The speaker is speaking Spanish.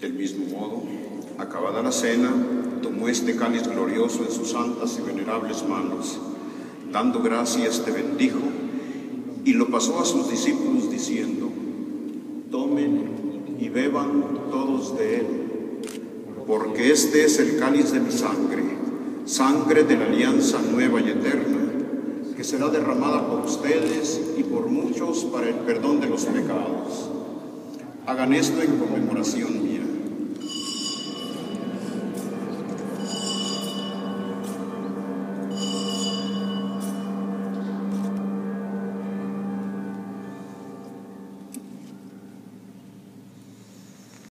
Del mismo modo, acabada la cena, tomó este cáliz glorioso en sus santas y venerables manos, dando gracias te bendijo y lo pasó a sus discípulos diciendo, tomen y beban todos de él, porque este es el cáliz de mi sangre, sangre de la alianza nueva y eterna, que será derramada por ustedes y por muchos para el perdón de los pecados. Hagan esto en conmemoración mía.